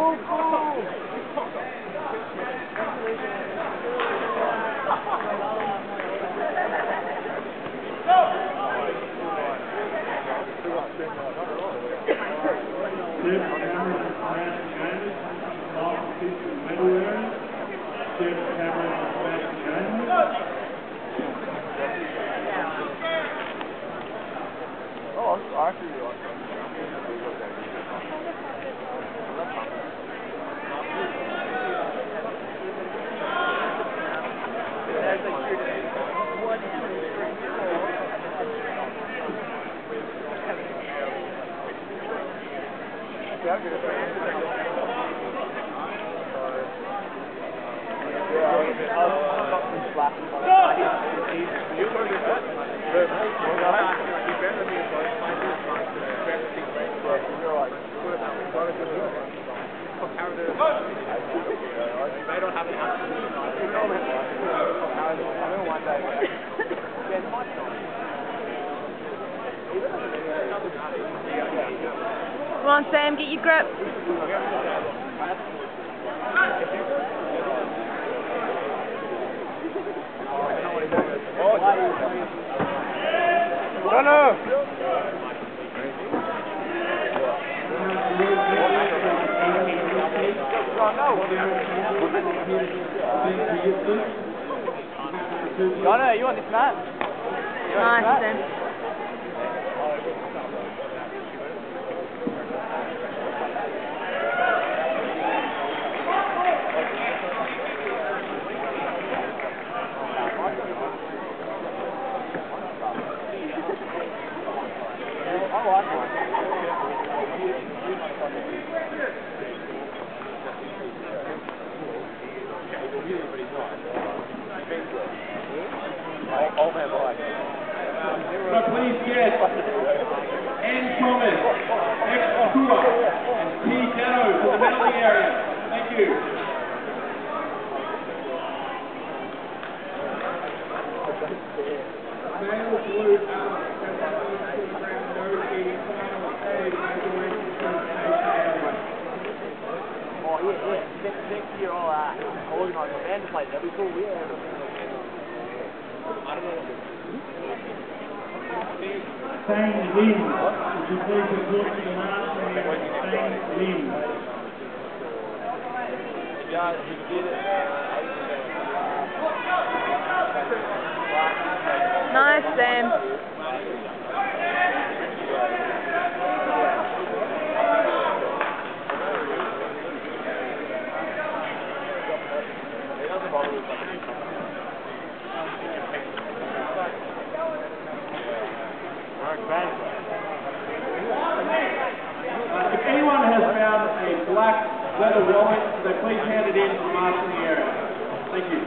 Oh, boom. I don't have an absolute knowledge. I don't want that. Come on, Sam, get your grip. Jono, you want this mat? Nice, this mat? Sam. So please get Ann Thomas, ex-tour, and T. Dano to the medalling area. Thank you. Male blue Alex, kilogram, no eating, final stage, major weight, Oh, yeah, yeah. Next, next year I'll uh, organise a band to play. That'll be cool, yeah. Sang Lin, would you please report to the marching area, Sang Yeah, he did it. Nice, Sam. Uh, If anyone has found a black leather wallet, so please hand it in to the marshalling area. Thank you.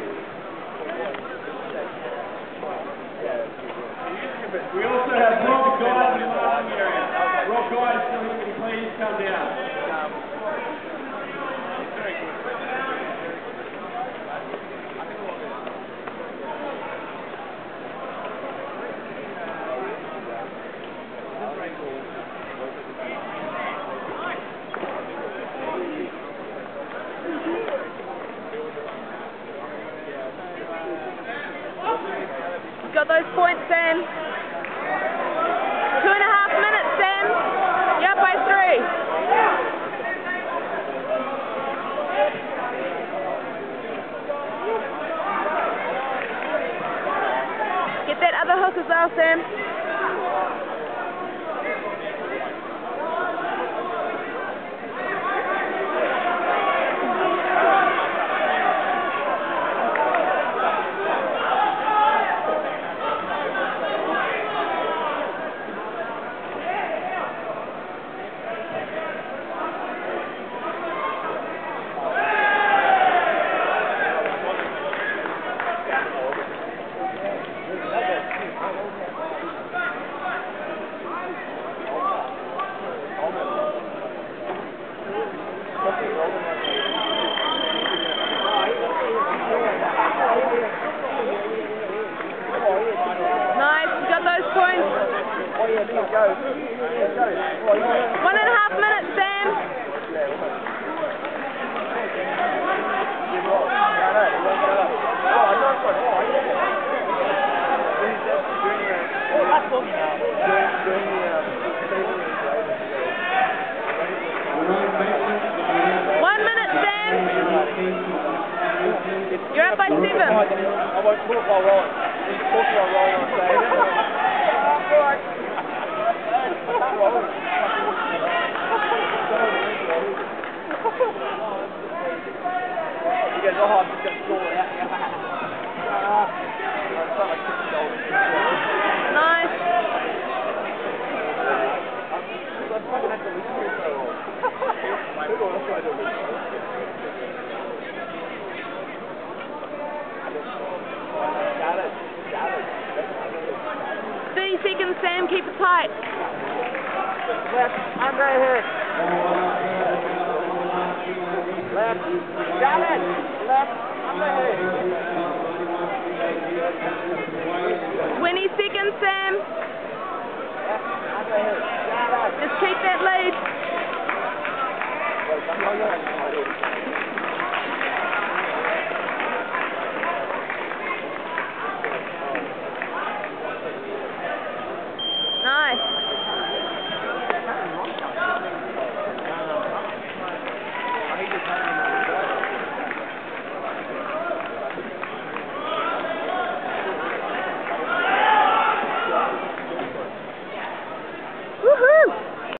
We also have Rob Guy in the marshalling area. Rob Guy please come down? You got those points, Sam? Two and a half minutes, Sam. You're by three. Get that other hook as well, Sam. You're up by seven. I won't talk while rolling. Just talk while rolling on stage. I roll. He goes, oh, I'm just going to score it out. I felt like kicking goals. Nice. Fucking had to listen to so long. him keep it tight. Left. I'm right here. Left. Got it. Left. I'm right here. 20 seconds, Sam. Just keep that lead.